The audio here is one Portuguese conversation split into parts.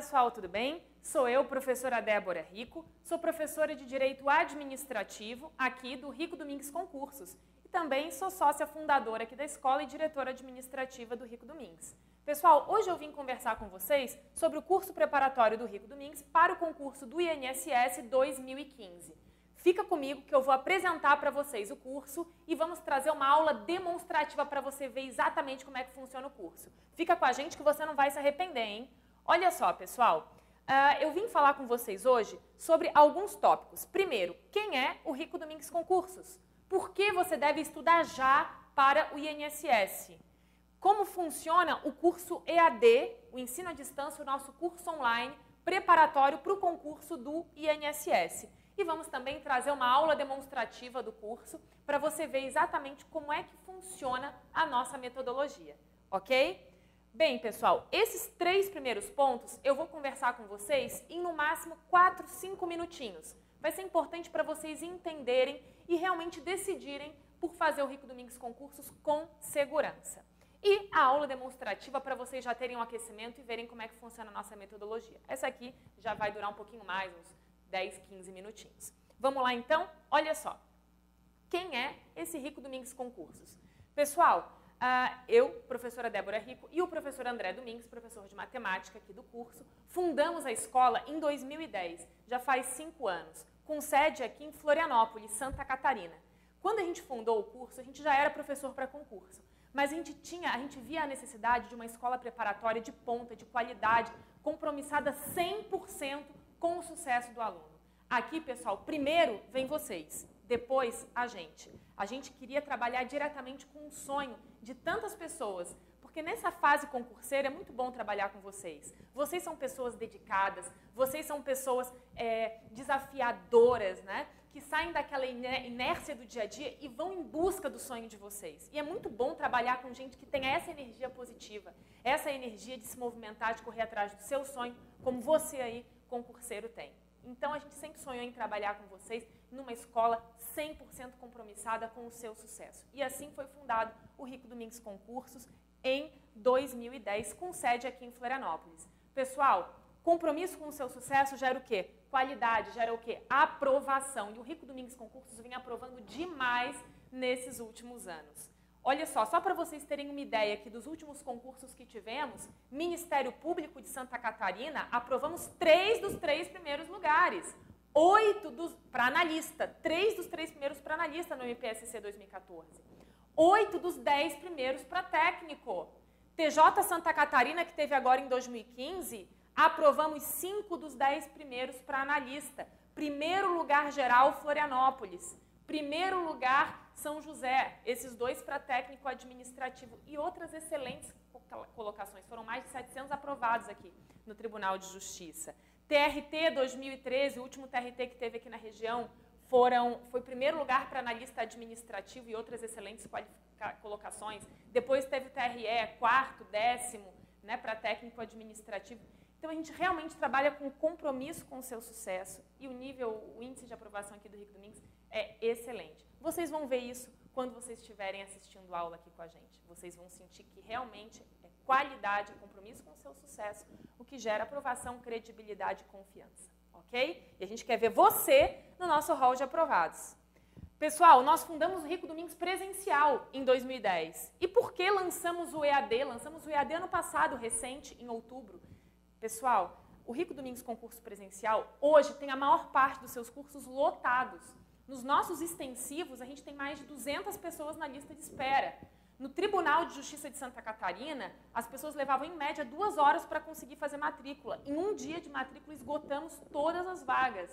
pessoal, tudo bem? Sou eu, professora Débora Rico, sou professora de Direito Administrativo aqui do Rico Domingues Concursos e também sou sócia fundadora aqui da escola e diretora administrativa do Rico Domingues. Pessoal, hoje eu vim conversar com vocês sobre o curso preparatório do Rico Domingues para o concurso do INSS 2015. Fica comigo que eu vou apresentar para vocês o curso e vamos trazer uma aula demonstrativa para você ver exatamente como é que funciona o curso. Fica com a gente que você não vai se arrepender, hein? Olha só, pessoal, uh, eu vim falar com vocês hoje sobre alguns tópicos. Primeiro, quem é o Rico Domingues Concursos? Por que você deve estudar já para o INSS? Como funciona o curso EAD, o ensino à distância, o nosso curso online preparatório para o concurso do INSS. E vamos também trazer uma aula demonstrativa do curso para você ver exatamente como é que funciona a nossa metodologia, ok? Bem, pessoal, esses três primeiros pontos eu vou conversar com vocês em no máximo 4, 5 minutinhos. Vai ser importante para vocês entenderem e realmente decidirem por fazer o Rico Domingos Concursos com segurança. E a aula demonstrativa para vocês já terem um aquecimento e verem como é que funciona a nossa metodologia. Essa aqui já vai durar um pouquinho mais, uns 10, 15 minutinhos. Vamos lá então? Olha só. Quem é esse Rico Domingos Concursos? Pessoal, Uh, eu, professora Débora Rico, e o professor André Domingues, professor de matemática aqui do curso, fundamos a escola em 2010, já faz cinco anos, com sede aqui em Florianópolis, Santa Catarina. Quando a gente fundou o curso, a gente já era professor para concurso, mas a gente tinha, a gente via a necessidade de uma escola preparatória de ponta, de qualidade, compromissada 100% com o sucesso do aluno. Aqui, pessoal, primeiro vem vocês, depois a gente. A gente queria trabalhar diretamente com um sonho de tantas pessoas, porque nessa fase concurseira é muito bom trabalhar com vocês. Vocês são pessoas dedicadas, vocês são pessoas é, desafiadoras, né? que saem daquela inércia do dia a dia e vão em busca do sonho de vocês. E é muito bom trabalhar com gente que tem essa energia positiva, essa energia de se movimentar, de correr atrás do seu sonho, como você aí, concurseiro, tem. Então a gente sempre sonhou em trabalhar com vocês numa escola 100% compromissada com o seu sucesso. E assim foi fundado o Rico Domingos Concursos em 2010, com sede aqui em Florianópolis. Pessoal, compromisso com o seu sucesso gera o quê? Qualidade, gera o quê? Aprovação. E o Rico Domingos Concursos vem aprovando demais nesses últimos anos. Olha só, só para vocês terem uma ideia aqui dos últimos concursos que tivemos, Ministério Público de Santa Catarina, aprovamos três dos três primeiros lugares. Oito para analista, três dos três primeiros para analista no MPSC 2014. Oito dos dez primeiros para técnico. TJ Santa Catarina, que teve agora em 2015, aprovamos cinco dos dez primeiros para analista. Primeiro lugar geral, Florianópolis. Primeiro lugar, São José. Esses dois para técnico administrativo. E outras excelentes colocações. Foram mais de 700 aprovados aqui no Tribunal de Justiça. TRT 2013, o último TRT que teve aqui na região, foram, foi primeiro lugar para analista administrativo e outras excelentes colocações. Depois teve o TRE, quarto, décimo, né, para técnico administrativo. Então a gente realmente trabalha com compromisso com o seu sucesso e o nível, o índice de aprovação aqui do Rico Domingos é excelente. Vocês vão ver isso quando vocês estiverem assistindo aula aqui com a gente. Vocês vão sentir que realmente é qualidade, compromisso com o seu sucesso, o que gera aprovação, credibilidade e confiança. Ok? E a gente quer ver você no nosso hall de aprovados. Pessoal, nós fundamos o Rico Domingos presencial em 2010. E por que lançamos o EAD? Lançamos o EAD ano passado, recente, em outubro. Pessoal, o Rico Domingos Concurso Presencial hoje tem a maior parte dos seus cursos lotados. Nos nossos extensivos, a gente tem mais de 200 pessoas na lista de espera. No Tribunal de Justiça de Santa Catarina, as pessoas levavam em média duas horas para conseguir fazer matrícula. Em um dia de matrícula, esgotamos todas as vagas.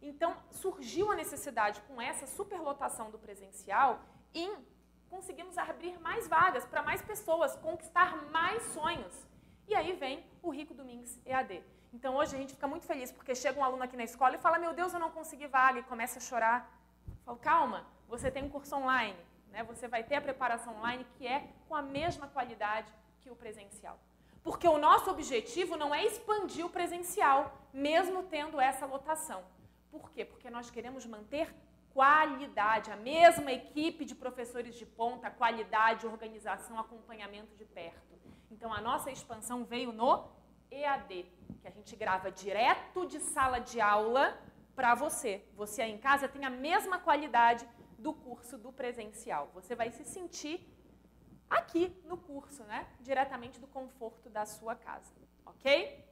Então, surgiu a necessidade, com essa superlotação do presencial, em conseguirmos abrir mais vagas para mais pessoas, conquistar mais sonhos. E aí vem o Rico Domingues EAD. Então hoje a gente fica muito feliz porque chega um aluno aqui na escola e fala: Meu Deus, eu não consegui vaga, e começa a chorar. Eu falo: Calma, você tem um curso online, né? você vai ter a preparação online que é com a mesma qualidade que o presencial. Porque o nosso objetivo não é expandir o presencial, mesmo tendo essa lotação. Por quê? Porque nós queremos manter qualidade, a mesma equipe de professores de ponta, qualidade, organização, acompanhamento de perto. Então a nossa expansão veio no EAD, que a gente grava direto de sala de aula para você. Você aí em casa tem a mesma qualidade do curso do presencial. Você vai se sentir aqui no curso, né? Diretamente do conforto da sua casa, ok?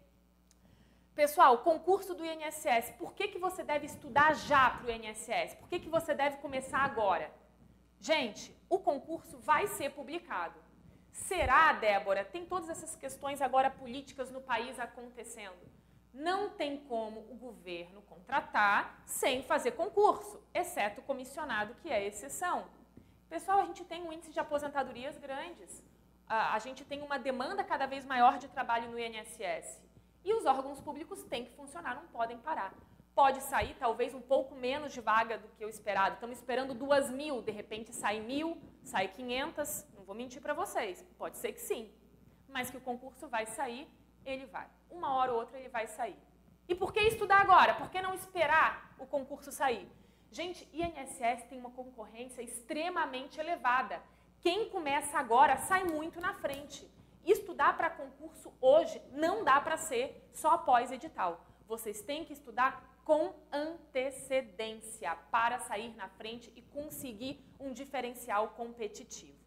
Pessoal, concurso do INSS. Por que, que você deve estudar já para o INSS? Por que, que você deve começar agora? Gente, o concurso vai ser publicado. Será, Débora? Tem todas essas questões agora políticas no país acontecendo. Não tem como o governo contratar sem fazer concurso, exceto o comissionado, que é exceção. Pessoal, a gente tem um índice de aposentadorias grandes. A gente tem uma demanda cada vez maior de trabalho no INSS. E os órgãos públicos têm que funcionar, não podem parar. Pode sair talvez um pouco menos de vaga do que o esperado. Estamos esperando duas mil, de repente sai mil, sai 500. Vou mentir para vocês, pode ser que sim. Mas que o concurso vai sair, ele vai. Uma hora ou outra ele vai sair. E por que estudar agora? Por que não esperar o concurso sair? Gente, INSS tem uma concorrência extremamente elevada. Quem começa agora sai muito na frente. Estudar para concurso hoje não dá para ser só após edital. Vocês têm que estudar com antecedência para sair na frente e conseguir um diferencial competitivo.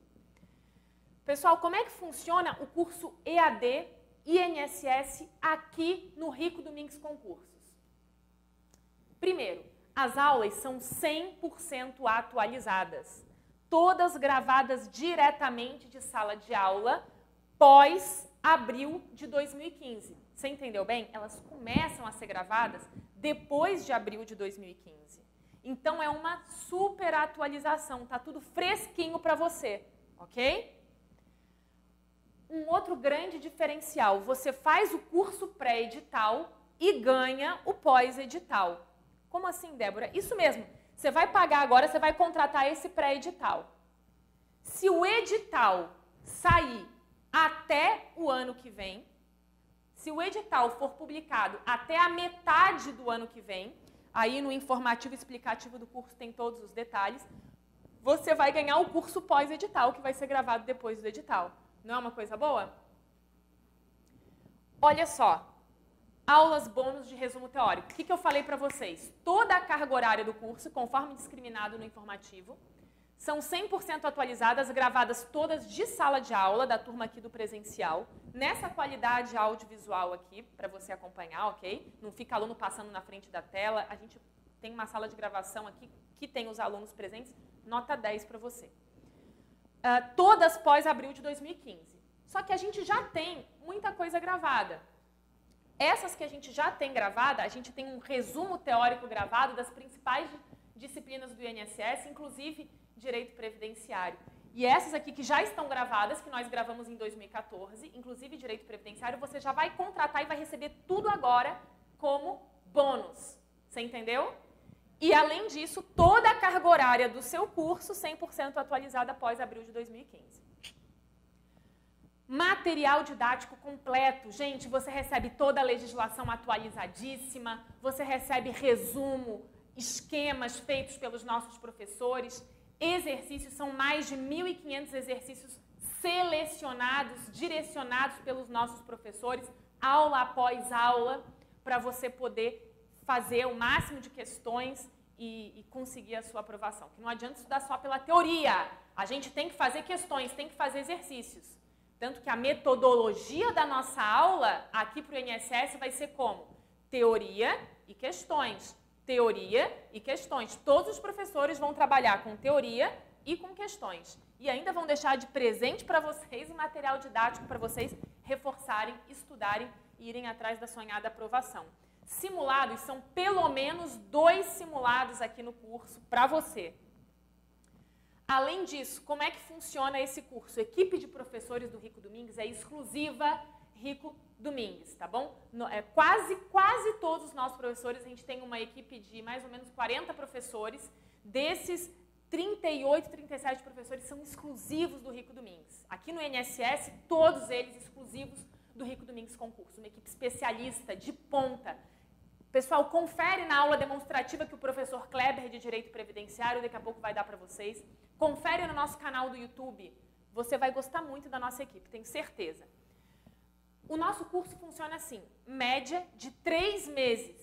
Pessoal, como é que funciona o curso EAD INSS aqui no Rico Domingues Concursos? Primeiro, as aulas são 100% atualizadas, todas gravadas diretamente de sala de aula pós abril de 2015. Você entendeu bem? Elas começam a ser gravadas depois de abril de 2015. Então é uma super atualização, tá tudo fresquinho para você, ok? Um outro grande diferencial, você faz o curso pré-edital e ganha o pós-edital. Como assim, Débora? Isso mesmo. Você vai pagar agora, você vai contratar esse pré-edital. Se o edital sair até o ano que vem, se o edital for publicado até a metade do ano que vem, aí no informativo explicativo do curso tem todos os detalhes, você vai ganhar o curso pós-edital, que vai ser gravado depois do edital. Não é uma coisa boa? Olha só, aulas bônus de resumo teórico. O que, que eu falei para vocês? Toda a carga horária do curso, conforme discriminado no informativo, são 100% atualizadas, gravadas todas de sala de aula, da turma aqui do presencial, nessa qualidade audiovisual aqui, para você acompanhar, ok? Não fica aluno passando na frente da tela. A gente tem uma sala de gravação aqui que tem os alunos presentes, nota 10 para você. Uh, todas pós-abril de 2015. Só que a gente já tem muita coisa gravada. Essas que a gente já tem gravada, a gente tem um resumo teórico gravado das principais disciplinas do INSS, inclusive direito previdenciário. E essas aqui que já estão gravadas, que nós gravamos em 2014, inclusive direito previdenciário, você já vai contratar e vai receber tudo agora como bônus. Você entendeu? E além disso, toda a carga horária do seu curso 100% atualizada após abril de 2015. Material didático completo. Gente, você recebe toda a legislação atualizadíssima, você recebe resumo, esquemas feitos pelos nossos professores exercícios, são mais de 1.500 exercícios selecionados, direcionados pelos nossos professores, aula após aula, para você poder fazer o máximo de questões e, e, conseguir a sua aprovação. Que não adianta estudar só pela teoria. A gente tem que fazer questões, tem que fazer exercícios. Tanto que a metodologia da nossa aula aqui para o INSS vai ser como? Teoria e questões teoria e questões. Todos os professores vão trabalhar com teoria e com questões. E ainda vão deixar de presente para vocês o material didático para vocês reforçarem, estudarem e irem atrás da sonhada aprovação. Simulados são pelo menos dois simulados aqui no curso para você. Além disso, como é que funciona esse curso? A equipe de professores do Rico Domingues é exclusiva Rico Domingues, tá bom? É, quase, quase todos os nossos professores, a gente tem uma equipe de mais ou menos 40 professores. Desses, 38, 37 professores são exclusivos do Rico Domingues. Aqui no INSS, todos eles exclusivos do Rico Domingues Concurso, uma equipe especialista, de ponta. Pessoal, confere na aula demonstrativa que o professor Kleber de Direito Previdenciário daqui a pouco vai dar para vocês. Confere no nosso canal do YouTube. Você vai gostar muito da nossa equipe, tenho certeza. O nosso curso funciona assim: média de três meses.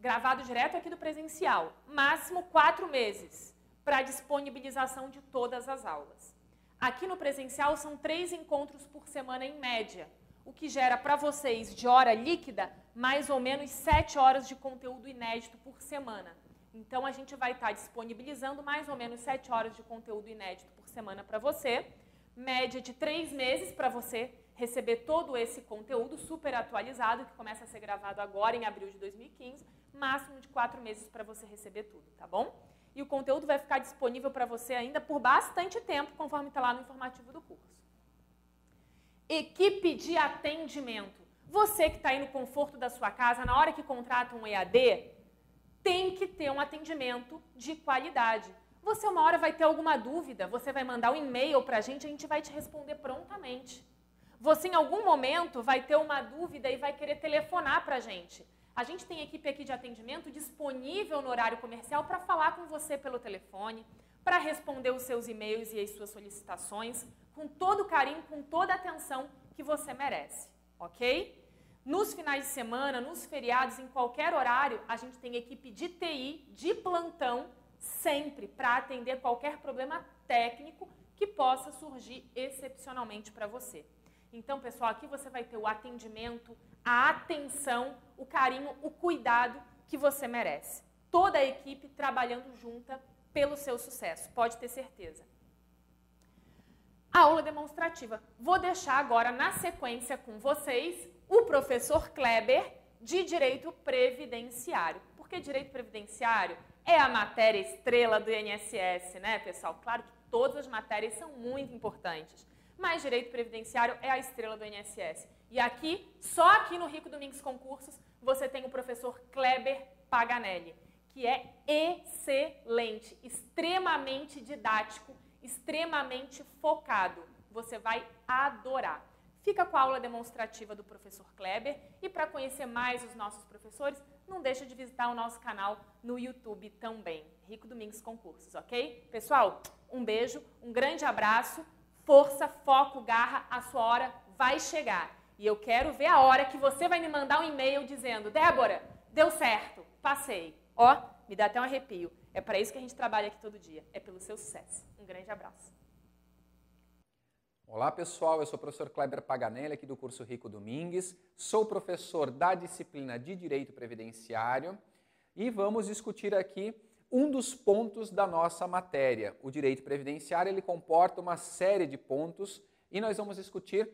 Gravado direto aqui do presencial. Máximo quatro meses para disponibilização de todas as aulas. Aqui no presencial são três encontros por semana em média, o que gera para vocês de hora líquida mais ou menos sete horas de conteúdo inédito por semana. Então a gente vai estar tá disponibilizando mais ou menos sete horas de conteúdo inédito por semana para você, média de três meses para você receber todo esse conteúdo super atualizado, que começa a ser gravado agora em abril de 2015, máximo de quatro meses para você receber tudo, tá bom? E o conteúdo vai ficar disponível para você ainda por bastante tempo, conforme está lá no informativo do curso. Equipe de atendimento. Você que está aí no conforto da sua casa, na hora que contrata um EAD, tem que ter um atendimento de qualidade. Você uma hora vai ter alguma dúvida, você vai mandar um e-mail para a gente, a gente vai te responder prontamente. Você, em algum momento, vai ter uma dúvida e vai querer telefonar para a gente. A gente tem equipe aqui de atendimento disponível no horário comercial para falar com você pelo telefone, para responder os seus e-mails e as suas solicitações, com todo o carinho, com toda a atenção que você merece, ok? Nos finais de semana, nos feriados, em qualquer horário, a gente tem equipe de TI, de plantão, sempre para atender qualquer problema técnico que possa surgir excepcionalmente para você. Então, pessoal, aqui você vai ter o atendimento, a atenção, o carinho, o cuidado que você merece. Toda a equipe trabalhando junta pelo seu sucesso, pode ter certeza. A aula demonstrativa. Vou deixar agora na sequência com vocês o professor Kleber de Direito Previdenciário. Porque Direito Previdenciário é a matéria estrela do INSS, né, pessoal? Claro que todas as matérias são muito importantes mas direito previdenciário é a estrela do INSS. E aqui, só aqui no Rico Domingos Concursos, você tem o professor Kleber Paganelli, que é excelente, extremamente didático, extremamente focado. Você vai adorar. Fica com a aula demonstrativa do professor Kleber e para conhecer mais os nossos professores, não deixa de visitar o nosso canal no YouTube também, Rico Domingos Concursos, ok? Pessoal, um beijo, um grande abraço força, foco, garra, a sua hora vai chegar. E eu quero ver a hora que você vai me mandar um e-mail dizendo: Débora, deu certo, passei. Ó, me dá até um arrepio. É para isso que a gente trabalha aqui todo dia. É pelo seu sucesso. Um grande abraço. Olá pessoal, eu sou o professor Kleber Paganelli aqui do curso Rico Domingues, sou professor da disciplina de Direito Previdenciário e vamos discutir aqui um dos pontos da nossa matéria. O direito previdenciário ele comporta uma série de pontos e nós vamos discutir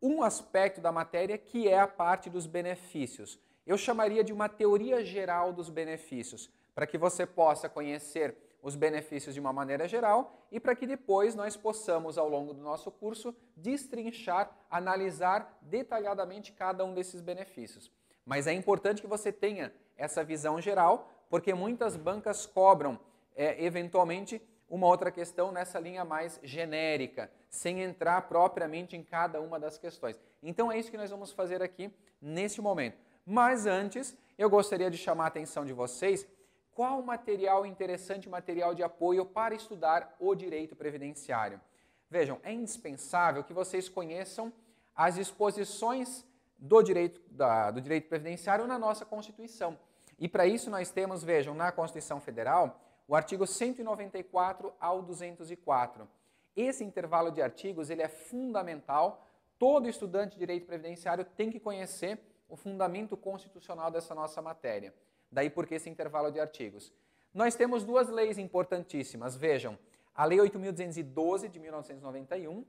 um aspecto da matéria que é a parte dos benefícios. Eu chamaria de uma teoria geral dos benefícios, para que você possa conhecer os benefícios de uma maneira geral e para que depois nós possamos, ao longo do nosso curso, destrinchar, analisar detalhadamente cada um desses benefícios. Mas é importante que você tenha essa visão geral porque muitas bancas cobram, é, eventualmente, uma outra questão nessa linha mais genérica, sem entrar propriamente em cada uma das questões. Então é isso que nós vamos fazer aqui nesse momento. Mas antes, eu gostaria de chamar a atenção de vocês qual material interessante, material de apoio para estudar o direito previdenciário. Vejam, é indispensável que vocês conheçam as disposições do direito, da, do direito previdenciário na nossa Constituição. E para isso nós temos, vejam, na Constituição Federal, o artigo 194 ao 204. Esse intervalo de artigos ele é fundamental. Todo estudante de direito previdenciário tem que conhecer o fundamento constitucional dessa nossa matéria. Daí porque esse intervalo de artigos. Nós temos duas leis importantíssimas. Vejam, a Lei 8.212 de 1991,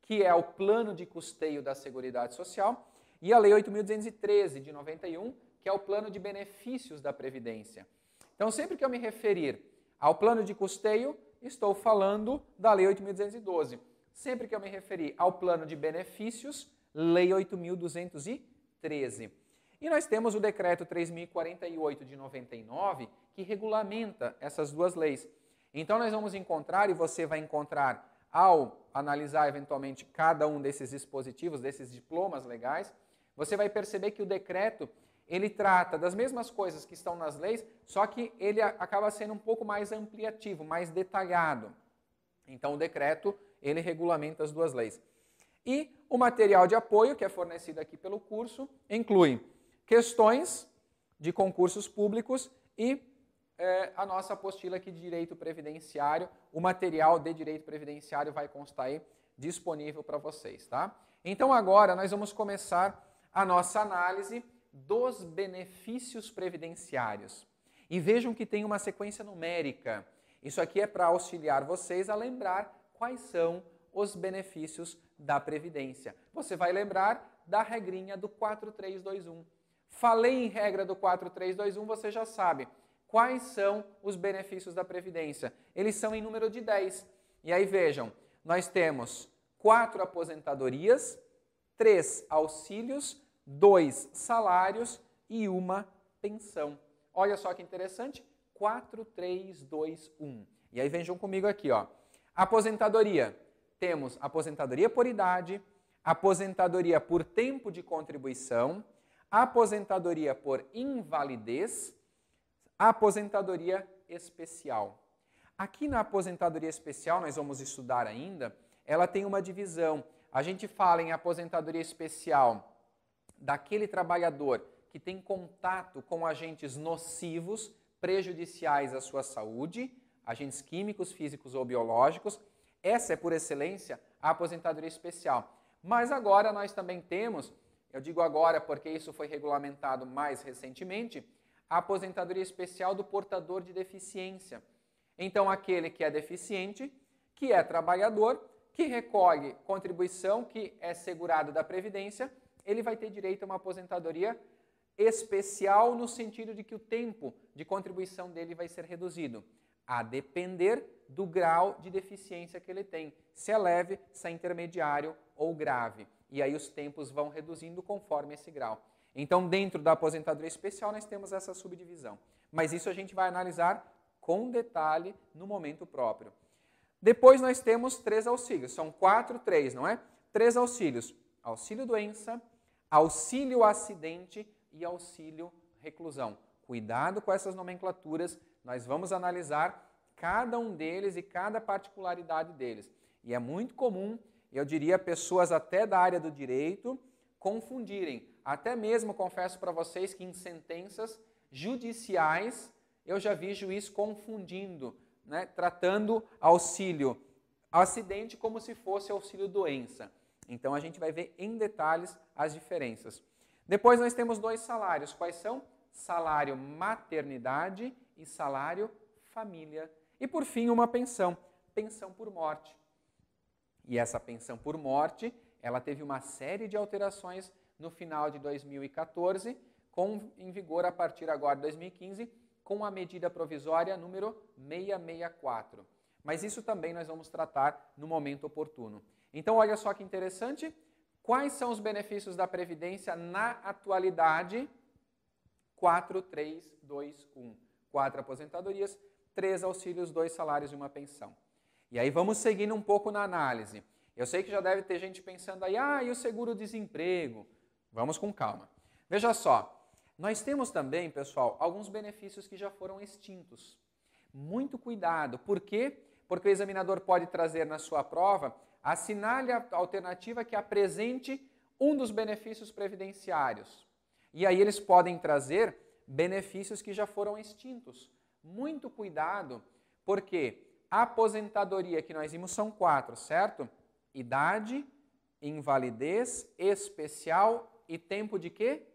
que é o plano de custeio da Seguridade Social, e a Lei 8.213 de 91, que é o plano de benefícios da Previdência. Então, sempre que eu me referir ao plano de custeio, estou falando da Lei 8.212. Sempre que eu me referir ao plano de benefícios, Lei 8.213. E nós temos o Decreto 3.048 de 99, que regulamenta essas duas leis. Então, nós vamos encontrar, e você vai encontrar ao analisar eventualmente cada um desses dispositivos, desses diplomas legais, você vai perceber que o decreto ele trata das mesmas coisas que estão nas leis, só que ele acaba sendo um pouco mais ampliativo, mais detalhado. Então o decreto, ele regulamenta as duas leis. E o material de apoio, que é fornecido aqui pelo curso, inclui questões de concursos públicos e é, a nossa apostila aqui de direito previdenciário. O material de direito previdenciário vai constar aí disponível para vocês, tá? Então agora nós vamos começar a nossa análise dos benefícios previdenciários. E vejam que tem uma sequência numérica. Isso aqui é para auxiliar vocês a lembrar quais são os benefícios da Previdência. Você vai lembrar da regrinha do 4321. Falei em regra do 4321, você já sabe quais são os benefícios da Previdência. Eles são em número de 10. E aí vejam, nós temos quatro aposentadorias, três auxílios, dois salários e uma pensão. Olha só que interessante, 4, 3, 2, 1. E aí vejam comigo aqui, ó. Aposentadoria. Temos aposentadoria por idade, aposentadoria por tempo de contribuição, aposentadoria por invalidez, aposentadoria especial. Aqui na aposentadoria especial, nós vamos estudar ainda, ela tem uma divisão. A gente fala em aposentadoria especial daquele trabalhador que tem contato com agentes nocivos, prejudiciais à sua saúde, agentes químicos, físicos ou biológicos. Essa é, por excelência, a aposentadoria especial. Mas agora nós também temos, eu digo agora porque isso foi regulamentado mais recentemente, a aposentadoria especial do portador de deficiência. Então, aquele que é deficiente, que é trabalhador, que recolhe contribuição, que é segurado da Previdência, ele vai ter direito a uma aposentadoria especial no sentido de que o tempo de contribuição dele vai ser reduzido, a depender do grau de deficiência que ele tem, se é leve, se é intermediário ou grave. E aí os tempos vão reduzindo conforme esse grau. Então, dentro da aposentadoria especial, nós temos essa subdivisão. Mas isso a gente vai analisar com detalhe no momento próprio. Depois nós temos três auxílios, são quatro, três, não é? Três auxílios: auxílio doença, auxílio acidente e auxílio reclusão. Cuidado com essas nomenclaturas, nós vamos analisar cada um deles e cada particularidade deles. E é muito comum, eu diria, pessoas até da área do direito confundirem. Até mesmo confesso para vocês que em sentenças judiciais eu já vi juiz confundindo, né, tratando auxílio acidente como se fosse auxílio doença. Então a gente vai ver em detalhes as diferenças. Depois nós temos dois salários. Quais são? Salário maternidade e salário família. E por fim, uma pensão, pensão por morte. E essa pensão por morte, ela teve uma série de alterações no final de 2014, com em vigor a partir agora de 2015, com a medida provisória número 664. Mas isso também nós vamos tratar no momento oportuno. Então, olha só que interessante, Quais são os benefícios da Previdência na atualidade? 4, 3, 2, 1. Quatro aposentadorias, três auxílios, dois salários e uma pensão. E aí vamos seguindo um pouco na análise. Eu sei que já deve ter gente pensando aí, ah, e o seguro-desemprego? Vamos com calma. Veja só, nós temos também, pessoal, alguns benefícios que já foram extintos. Muito cuidado. Por quê? Porque o examinador pode trazer na sua prova assinale a alternativa que apresente um dos benefícios previdenciários. E aí eles podem trazer benefícios que já foram extintos. Muito cuidado, porque a aposentadoria que nós vimos são quatro, certo? Idade, invalidez, especial e tempo de quê?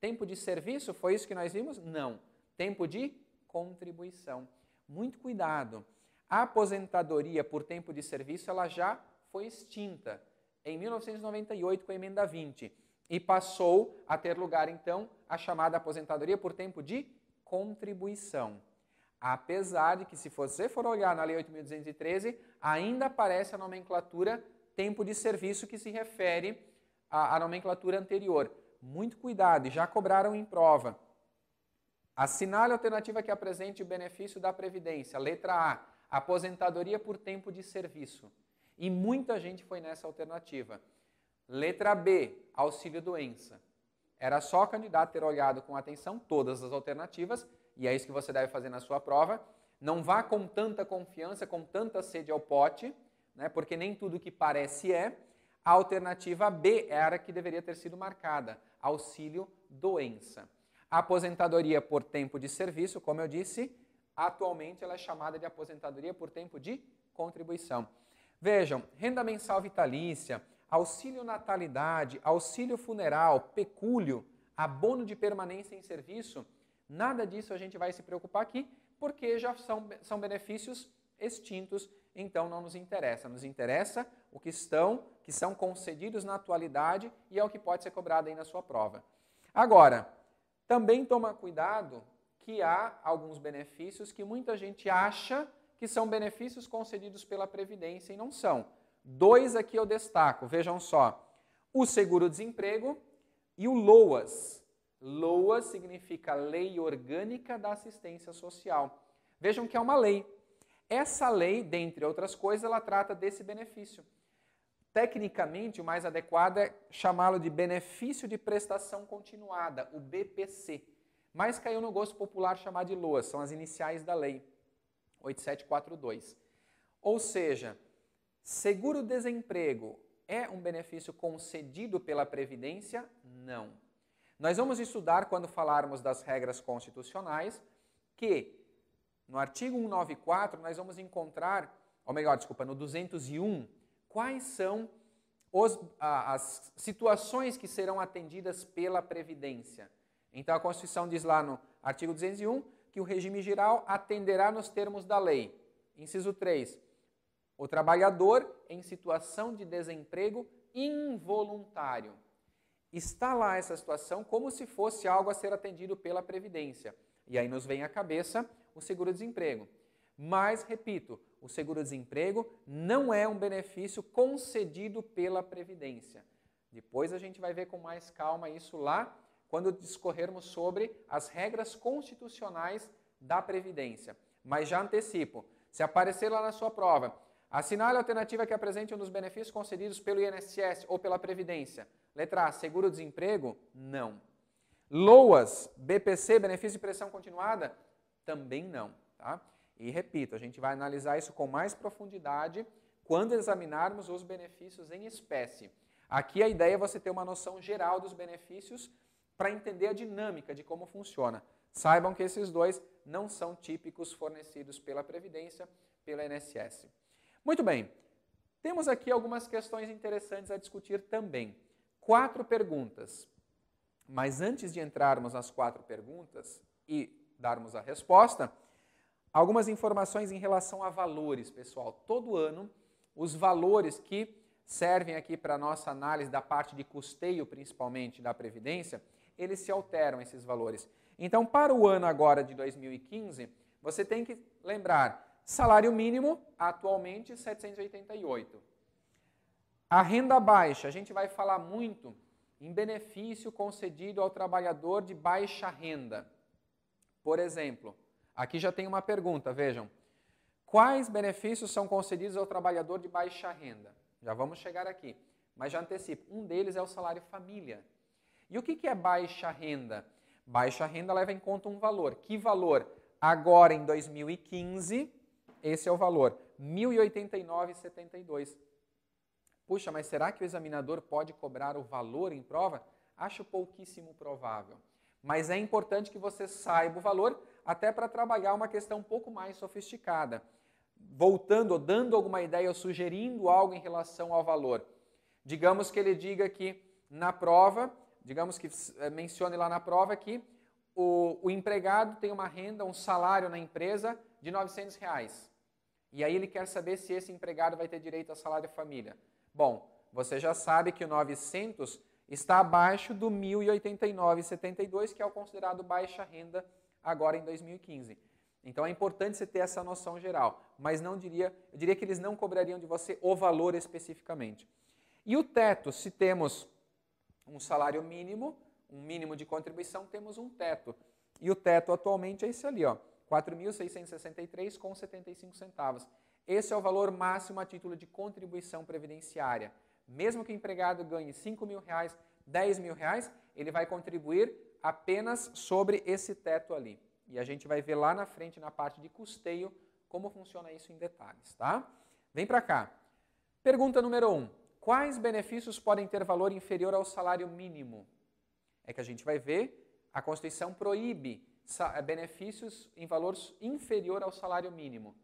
Tempo de serviço, foi isso que nós vimos? Não. Tempo de contribuição. Muito cuidado. A aposentadoria por tempo de serviço, ela já foi extinta em 1998 com a emenda 20 e passou a ter lugar então a chamada aposentadoria por tempo de contribuição. Apesar de que se você for olhar na lei 8213, ainda aparece a nomenclatura tempo de serviço que se refere à, à nomenclatura anterior. Muito cuidado, e já cobraram em prova. Assinale a alternativa que apresente o benefício da Previdência. Letra A, aposentadoria por tempo de serviço. E muita gente foi nessa alternativa. Letra B, auxílio doença. Era só o candidato ter olhado com atenção todas as alternativas, e é isso que você deve fazer na sua prova. Não vá com tanta confiança, com tanta sede ao pote, né, porque nem tudo que parece é. A alternativa B era a que deveria ter sido marcada, auxílio doença. A aposentadoria por tempo de serviço, como eu disse, atualmente ela é chamada de aposentadoria por tempo de contribuição. Vejam, renda mensal vitalícia, auxílio natalidade, auxílio funeral, pecúlio, abono de permanência em serviço, nada disso a gente vai se preocupar aqui, porque já são, são benefícios extintos, então não nos interessa. Nos interessa o que estão, que são concedidos na atualidade e é o que pode ser cobrado aí na sua prova. Agora, também toma cuidado que há alguns benefícios que muita gente acha que são benefícios concedidos pela Previdência e não são. Dois aqui eu destaco, vejam só. O seguro-desemprego e o LOAS. LOAS significa Lei Orgânica da Assistência Social. Vejam que é uma lei. Essa lei, dentre outras coisas, ela trata desse benefício. Tecnicamente, o mais adequado é chamá-lo de benefício de prestação continuada, o BPC. Mas caiu no gosto popular chamar de LOA, são as iniciais da lei 8742. Ou seja, seguro-desemprego é um benefício concedido pela Previdência? Não. Nós vamos estudar, quando falarmos das regras constitucionais, que no artigo 194 nós vamos encontrar, ou melhor, desculpa, no 201, quais são os, as situações que serão atendidas pela Previdência. Então, a Constituição diz lá no artigo 201 que o regime geral atenderá nos termos da lei. Inciso 3. O trabalhador em situação de desemprego involuntário. Está lá essa situação como se fosse algo a ser atendido pela Previdência. E aí nos vem à cabeça o seguro-desemprego. Mas, repito, o seguro-desemprego não é um benefício concedido pela Previdência. Depois a gente vai ver com mais calma isso lá, quando discorrermos sobre as regras constitucionais da Previdência. Mas já antecipo, se aparecer lá na sua prova, assinale a alternativa que apresente um dos benefícios concedidos pelo INSS ou pela Previdência. Letra A, seguro-desemprego? Não. LOAS, BPC, benefício de pressão continuada? Também não. Tá? E repito, a gente vai analisar isso com mais profundidade quando examinarmos os benefícios em espécie. Aqui a ideia é você ter uma noção geral dos benefícios para entender a dinâmica de como funciona. Saibam que esses dois não são típicos fornecidos pela Previdência, pela INSS. Muito bem, temos aqui algumas questões interessantes a discutir também. Quatro perguntas. Mas antes de entrarmos nas quatro perguntas e darmos a resposta, Algumas informações em relação a valores, pessoal. Todo ano, os valores que servem aqui para a nossa análise da parte de custeio, principalmente da Previdência, eles se alteram, esses valores. Então, para o ano agora de 2015, você tem que lembrar, salário mínimo, atualmente, 788. A renda baixa, a gente vai falar muito em benefício concedido ao trabalhador de baixa renda. Por exemplo, Aqui já tem uma pergunta, vejam. Quais benefícios são concedidos ao trabalhador de baixa renda? Já vamos chegar aqui, mas já antecipo. Um deles é o salário família. E o que é baixa renda? Baixa renda leva em conta um valor. Que valor? Agora, em 2015, esse é o valor, R$ 1.089,72. Puxa, mas será que o examinador pode cobrar o valor em prova? Acho pouquíssimo provável. Mas é importante que você saiba o valor, até para trabalhar uma questão um pouco mais sofisticada. Voltando, dando alguma ideia, ou sugerindo algo em relação ao valor. Digamos que ele diga que na prova, digamos que eh, mencione lá na prova que o, o empregado tem uma renda, um salário na empresa de 900 reais. E aí ele quer saber se esse empregado vai ter direito a salário família. Bom, você já sabe que o 900 está abaixo do 1.089,72, que é o considerado baixa renda agora em 2015. Então é importante você ter essa noção geral, mas não diria, eu diria que eles não cobrariam de você o valor especificamente. E o teto, se temos um salário mínimo, um mínimo de contribuição, temos um teto. E o teto atualmente é esse ali, ó, 4.663,75 centavos. Esse é o valor máximo a título de contribuição previdenciária. Mesmo que o empregado ganhe 5 mil reais, 10 mil reais, ele vai contribuir apenas sobre esse teto ali. E a gente vai ver lá na frente, na parte de custeio, como funciona isso em detalhes, tá? Vem para cá. Pergunta número 1. Um. Quais benefícios podem ter valor inferior ao salário mínimo? É que a gente vai ver, a Constituição proíbe benefícios em valor inferior ao salário mínimo,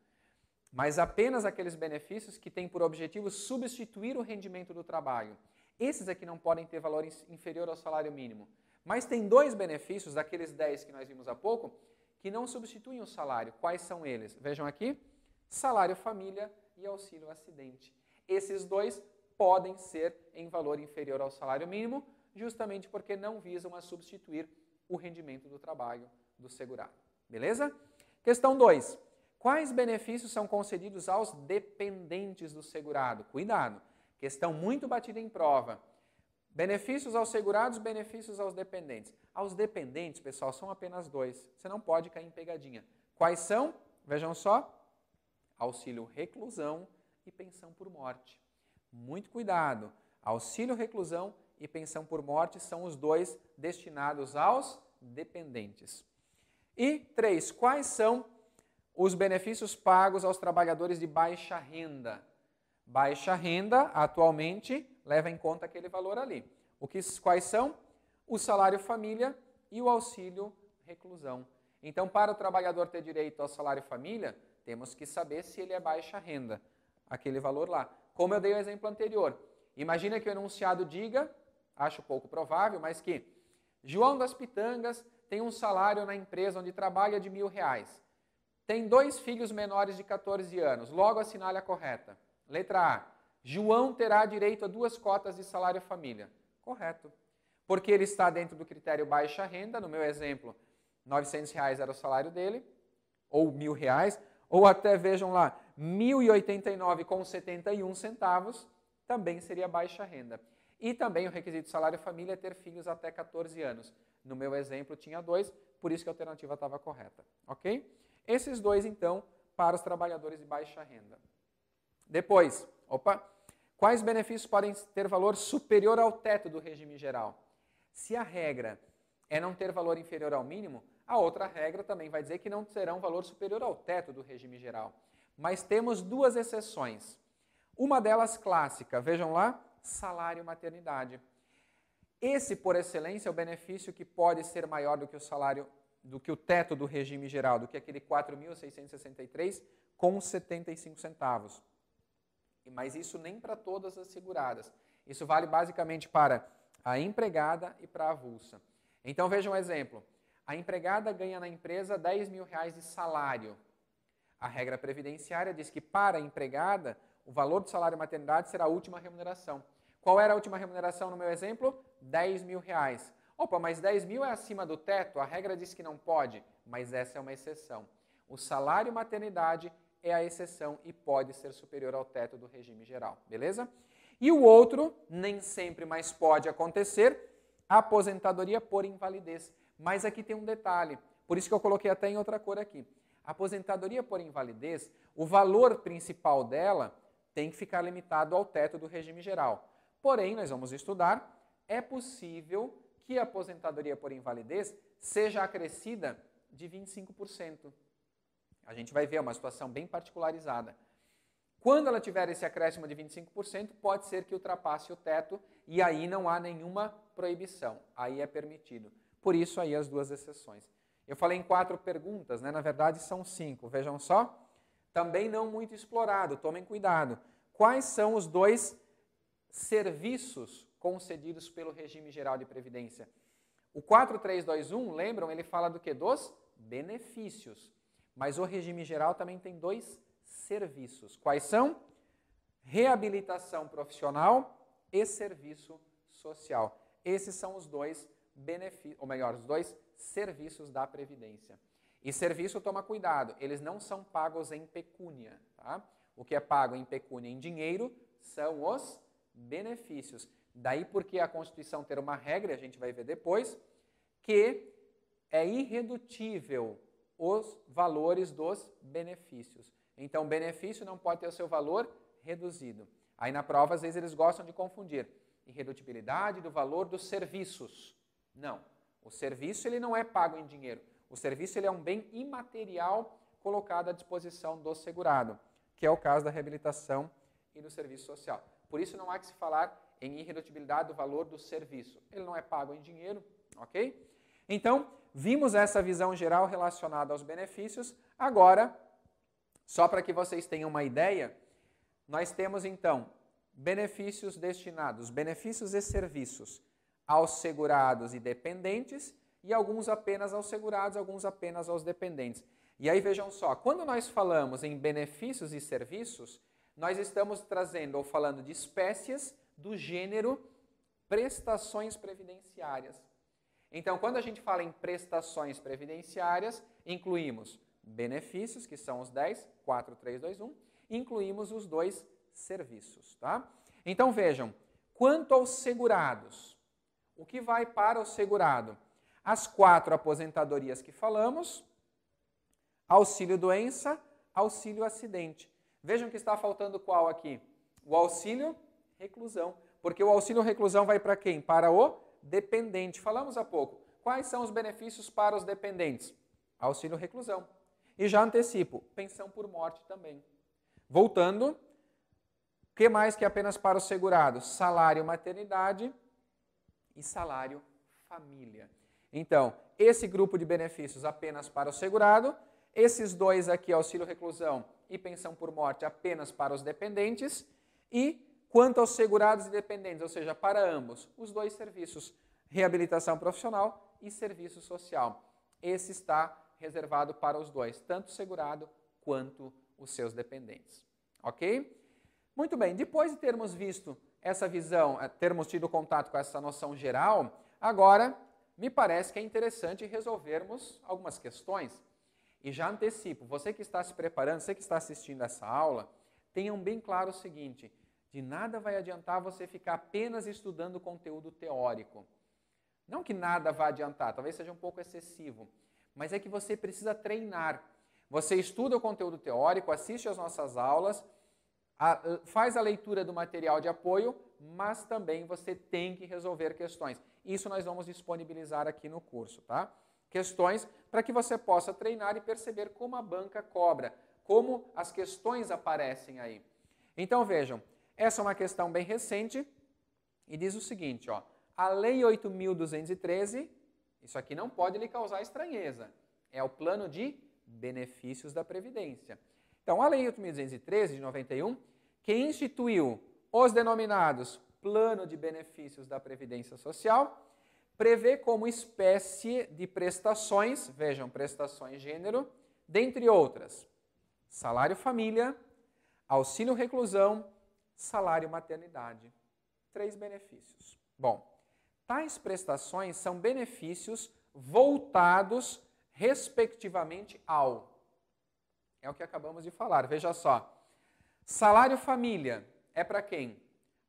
mas apenas aqueles benefícios que têm por objetivo substituir o rendimento do trabalho. Esses que não podem ter valor inferior ao salário mínimo. Mas tem dois benefícios, daqueles 10 que nós vimos há pouco, que não substituem o salário. Quais são eles? Vejam aqui: salário família e auxílio acidente. Esses dois podem ser em valor inferior ao salário mínimo, justamente porque não visam a substituir o rendimento do trabalho do segurado. Beleza? Questão 2. Quais benefícios são concedidos aos dependentes do segurado? Cuidado, questão muito batida em prova. Benefícios aos segurados, benefícios aos dependentes. Aos dependentes, pessoal, são apenas dois. Você não pode cair em pegadinha. Quais são? Vejam só: auxílio reclusão e pensão por morte. Muito cuidado. Auxílio reclusão e pensão por morte são os dois destinados aos dependentes. E três, quais são os benefícios pagos aos trabalhadores de baixa renda? Baixa renda, atualmente, leva em conta aquele valor ali. O que, quais são? O salário família e o auxílio reclusão. Então, para o trabalhador ter direito ao salário família, temos que saber se ele é baixa renda, aquele valor lá. Como eu dei o exemplo anterior, imagina que o enunciado diga, acho pouco provável, mas que João das Pitangas tem um salário na empresa onde trabalha de mil reais. Tem dois filhos menores de 14 anos, logo assinale a correta. Letra A. João terá direito a duas cotas de salário família. Correto. Porque ele está dentro do critério baixa renda, no meu exemplo, 900 reais era o salário dele, ou mil reais, ou até, vejam lá, 1.089 com 71 centavos, também seria baixa renda. E também o requisito salário família é ter filhos até 14 anos. No meu exemplo tinha dois, por isso que a alternativa estava correta. Ok? Esses dois, então, para os trabalhadores de baixa renda. Depois, opa, quais benefícios podem ter valor superior ao teto do regime geral? Se a regra é não ter valor inferior ao mínimo, a outra regra também vai dizer que não terão valor superior ao teto do regime geral. Mas temos duas exceções. Uma delas clássica, vejam lá, salário maternidade. Esse, por excelência, é o benefício que pode ser maior do que o salário, do que o teto do regime geral, do que aquele 4.663 com 75 centavos. Mas isso nem para todas as seguradas. Isso vale basicamente para a empregada e para a avulsa. Então vejam um exemplo. A empregada ganha na empresa 10 mil reais de salário. A regra previdenciária diz que para a empregada, o valor do salário maternidade será a última remuneração. Qual era a última remuneração no meu exemplo? 10 mil reais. Opa, mas 10 mil é acima do teto? A regra diz que não pode, mas essa é uma exceção. O salário maternidade é a exceção e pode ser superior ao teto do regime geral, beleza? E o outro, nem sempre, mas pode acontecer, aposentadoria por invalidez. Mas aqui tem um detalhe, por isso que eu coloquei até em outra cor aqui. Aposentadoria por invalidez, o valor principal dela tem que ficar limitado ao teto do regime geral. Porém, nós vamos estudar, é possível que a aposentadoria por invalidez seja acrescida de 25%. A gente vai ver uma situação bem particularizada. Quando ela tiver esse acréscimo de 25%, pode ser que ultrapasse o teto e aí não há nenhuma proibição. Aí é permitido. Por isso aí as duas exceções. Eu falei em quatro perguntas, né? na verdade são cinco. Vejam só. Também não muito explorado, tomem cuidado. Quais são os dois serviços concedidos pelo regime geral de previdência? O 4321, lembram, ele fala do que? Dos benefícios. Mas o regime geral também tem dois serviços. Quais são? Reabilitação profissional e serviço social. Esses são os dois benefícios, ou melhor, os dois serviços da Previdência. E serviço, toma cuidado, eles não são pagos em pecúnia. Tá? O que é pago em pecúnia em dinheiro são os benefícios. Daí porque a Constituição ter uma regra, a gente vai ver depois, que é irredutível os valores dos benefícios. Então, benefício não pode ter o seu valor reduzido. Aí na prova, às vezes, eles gostam de confundir irredutibilidade do valor dos serviços. Não. O serviço ele não é pago em dinheiro. O serviço ele é um bem imaterial colocado à disposição do segurado, que é o caso da reabilitação e do serviço social. Por isso não há que se falar em irredutibilidade do valor do serviço. Ele não é pago em dinheiro, ok? Então, vimos essa visão geral relacionada aos benefícios. Agora, só para que vocês tenham uma ideia, nós temos então benefícios destinados, benefícios e serviços aos segurados e dependentes e alguns apenas aos segurados, alguns apenas aos dependentes. E aí vejam só, quando nós falamos em benefícios e serviços, nós estamos trazendo ou falando de espécies do gênero prestações previdenciárias. Então, quando a gente fala em prestações previdenciárias, incluímos benefícios, que são os 10, 4, 3, 2, 1, incluímos os dois serviços. Tá? Então, vejam, quanto aos segurados, o que vai para o segurado? As quatro aposentadorias que falamos, auxílio doença, auxílio acidente. Vejam que está faltando qual aqui? O auxílio reclusão. Porque o auxílio reclusão vai para quem? Para o dependente. Falamos há pouco. Quais são os benefícios para os dependentes? Auxílio reclusão. E já antecipo, pensão por morte também. Voltando, o que mais que apenas para os segurados? Salário maternidade e salário família. Então, esse grupo de benefícios apenas para o segurado, esses dois aqui, auxílio reclusão e pensão por morte, apenas para os dependentes, e quanto aos segurados e dependentes, ou seja, para ambos, os dois serviços, reabilitação profissional e serviço social. Esse está reservado para os dois, tanto o segurado quanto os seus dependentes. Ok? Muito bem, depois de termos visto essa visão, eh, termos tido contato com essa noção geral, agora me parece que é interessante resolvermos algumas questões. E já antecipo, você que está se preparando, você que está assistindo essa aula, tenham bem claro o seguinte: de nada vai adiantar você ficar apenas estudando conteúdo teórico. Não que nada vá adiantar, talvez seja um pouco excessivo, mas é que você precisa treinar. Você estuda o conteúdo teórico, assiste às nossas aulas, a, faz a leitura do material de apoio, mas também você tem que resolver questões. Isso nós vamos disponibilizar aqui no curso, tá? Questões para que você possa treinar e perceber como a banca cobra, como as questões aparecem aí. Então vejam, essa é uma questão bem recente e diz o seguinte, ó, a Lei 8.213, isso aqui não pode lhe causar estranheza, é o plano de benefícios da Previdência. Então, a Lei 8.213 de 91, que instituiu os denominados Plano de Benefícios da Previdência Social, prevê como espécie de prestações, vejam, prestações gênero, dentre outras, salário família, auxílio reclusão, salário maternidade. Três benefícios. Bom, tais prestações são benefícios voltados respectivamente ao. É o que acabamos de falar. Veja só. Salário família é para quem?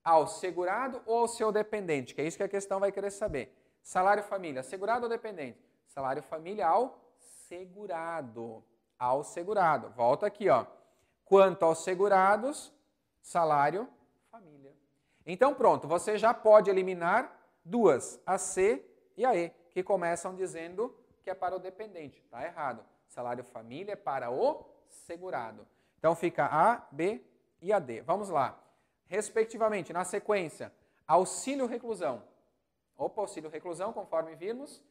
Ao segurado ou ao seu dependente? Que é isso que a questão vai querer saber. Salário família, segurado ou dependente? Salário família ao segurado. Ao segurado. Volta aqui, ó. Quanto aos segurados, salário família. Então pronto, você já pode eliminar duas, a C e a E, que começam dizendo que é para o dependente. Está errado. Salário família é para o segurado. Então fica A, B e a D. Vamos lá. Respectivamente, na sequência, auxílio reclusão. Opa, auxílio reclusão, conforme vimos,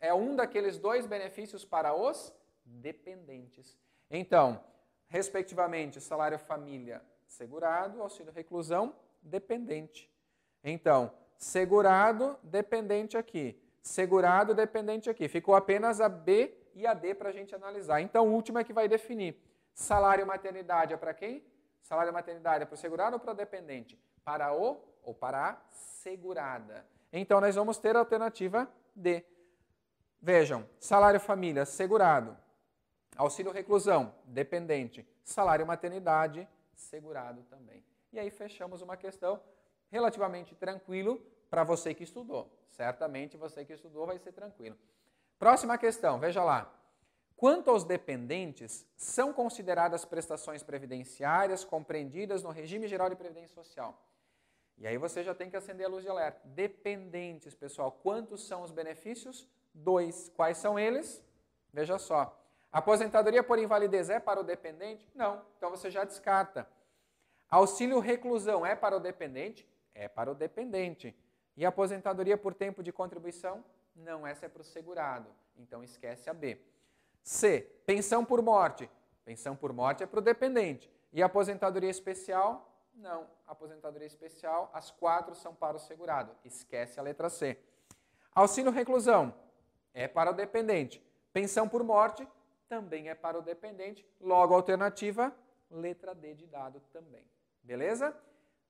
é um daqueles dois benefícios para os dependentes. Então, respectivamente, salário família segurado, auxílio reclusão dependente. Então, segurado, dependente aqui. Segurado, dependente aqui. Ficou apenas a B e a D para a gente analisar. Então, o último é que vai definir. Salário maternidade é para quem? Salário maternidade é para o segurado ou para o dependente? Para o ou para a segurada. Então, nós vamos ter a alternativa D. Vejam, salário família, segurado. Auxílio reclusão, dependente. Salário maternidade, segurado também. E aí fechamos uma questão relativamente tranquilo para você que estudou. Certamente você que estudou vai ser tranquilo. Próxima questão, veja lá. Quanto aos dependentes, são consideradas prestações previdenciárias compreendidas no regime geral de previdência social. E aí você já tem que acender a luz de alerta. Dependentes, pessoal, quantos são os benefícios? Dois. Quais são eles? Veja só. Aposentadoria por invalidez é para o dependente? Não. Então você já descarta. Auxílio reclusão é para o dependente? É para o dependente. E aposentadoria por tempo de contribuição? Não, essa é para o segurado. Então esquece a B. C. Pensão por morte. Pensão por morte é para o dependente. E aposentadoria especial? Não. Aposentadoria especial, as quatro são para o segurado. Esquece a letra C. Auxílio reclusão é para o dependente. Pensão por morte também é para o dependente. Logo, alternativa, letra D de dado também. Beleza?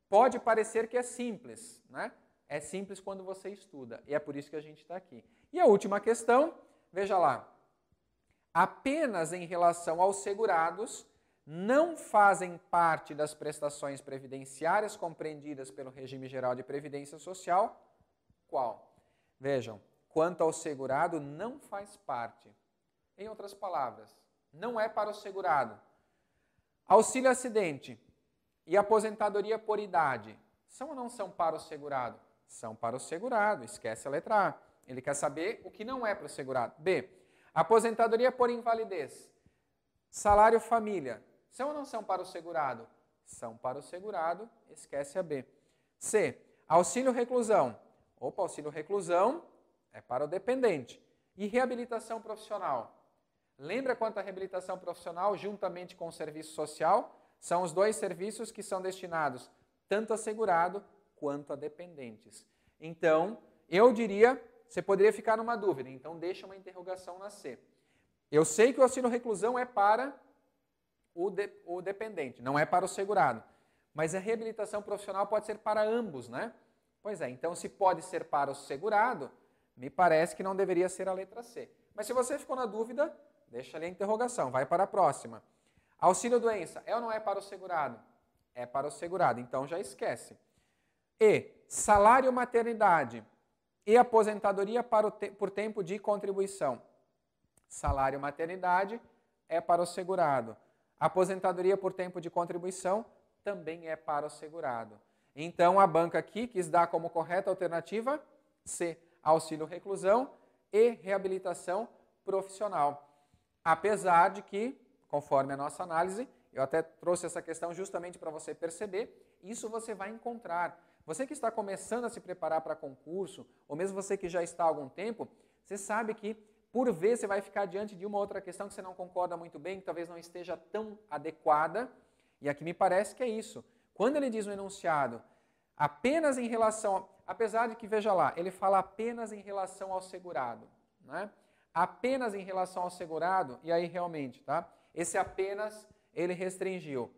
Pode parecer que é simples, né? É simples quando você estuda. E é por isso que a gente está aqui. E a última questão, veja lá. Apenas em relação aos segurados, não fazem parte das prestações previdenciárias compreendidas pelo regime geral de previdência social. Qual? Vejam, quanto ao segurado, não faz parte. Em outras palavras, não é para o segurado. Auxílio acidente e aposentadoria por idade são ou não são para o segurado? São para o segurado, esquece a letra A. Ele quer saber o que não é para o segurado. B. Aposentadoria por invalidez. Salário família são ou não são para o segurado? São para o segurado, esquece a B. C. Auxílio reclusão. Opa, auxílio reclusão é para o dependente. E reabilitação profissional? Lembra quanto a reabilitação profissional, juntamente com o serviço social, são os dois serviços que são destinados tanto a segurado quanto a dependentes. Então, eu diria, você poderia ficar numa dúvida, então deixa uma interrogação na C. Eu sei que o auxílio reclusão é para o, de, o dependente, não é para o segurado. Mas a reabilitação profissional pode ser para ambos, né? Pois é, então se pode ser para o segurado, me parece que não deveria ser a letra C. Mas se você ficou na dúvida, deixa ali a interrogação, vai para a próxima. Auxílio doença, é ou não é para o segurado? É para o segurado, então já esquece. E salário maternidade e aposentadoria te por tempo de contribuição. Salário maternidade é para o segurado. Aposentadoria por tempo de contribuição também é para o segurado. Então, a banca aqui quis dar como correta alternativa C, auxílio reclusão e reabilitação profissional. Apesar de que, conforme a nossa análise, eu até trouxe essa questão justamente para você perceber, isso você vai encontrar. Você que está começando a se preparar para concurso, ou mesmo você que já está há algum tempo, você sabe que por vezes você vai ficar diante de uma outra questão que você não concorda muito bem, que talvez não esteja tão adequada, e aqui me parece que é isso. Quando ele diz um enunciado apenas em relação, apesar de que, veja lá, ele fala apenas em relação ao segurado, né? apenas em relação ao segurado, e aí realmente, tá? Esse apenas ele restringiu.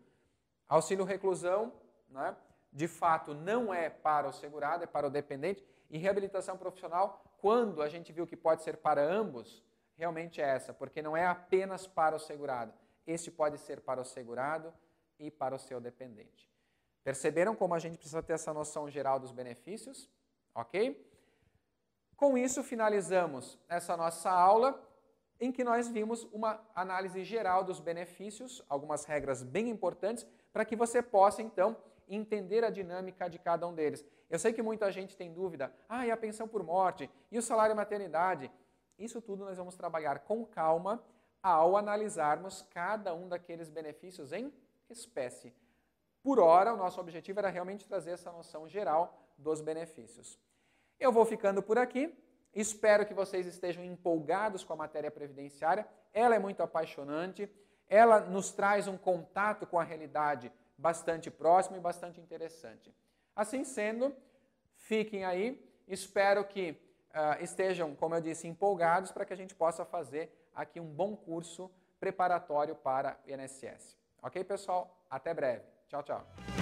Auxílio reclusão, né? de fato, não é para o segurado, é para o dependente, e reabilitação profissional quando a gente viu que pode ser para ambos, realmente é essa, porque não é apenas para o segurado. Este pode ser para o segurado e para o seu dependente. Perceberam como a gente precisa ter essa noção geral dos benefícios? Ok? Com isso, finalizamos essa nossa aula em que nós vimos uma análise geral dos benefícios, algumas regras bem importantes, para que você possa, então, entender a dinâmica de cada um deles. Eu sei que muita gente tem dúvida, ah, e a pensão por morte, e o salário maternidade? Isso tudo nós vamos trabalhar com calma ao analisarmos cada um daqueles benefícios em espécie. Por hora, o nosso objetivo era realmente trazer essa noção geral dos benefícios. Eu vou ficando por aqui. Espero que vocês estejam empolgados com a matéria previdenciária. Ela é muito apaixonante. Ela nos traz um contato com a realidade bastante próximo e bastante interessante. Assim sendo, fiquem aí. Espero que uh, estejam, como eu disse, empolgados para que a gente possa fazer aqui um bom curso preparatório para o INSS. Ok, pessoal? Até breve. Tchau, tchau.